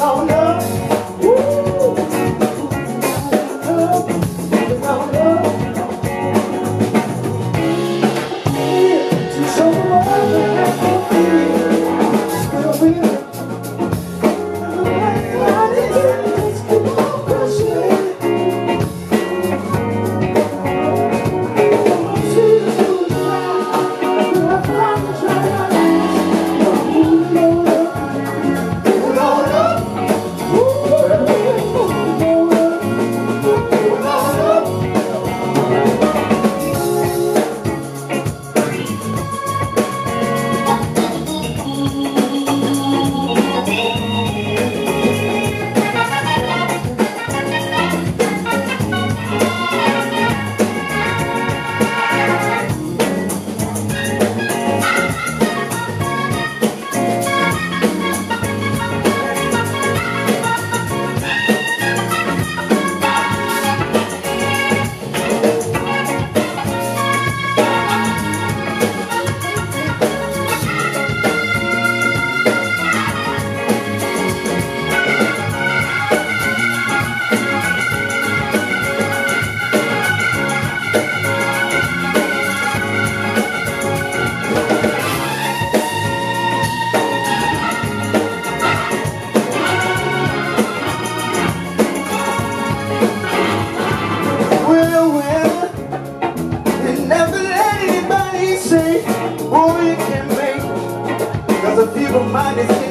Oh, no, no. all can make. Because a feeble mind is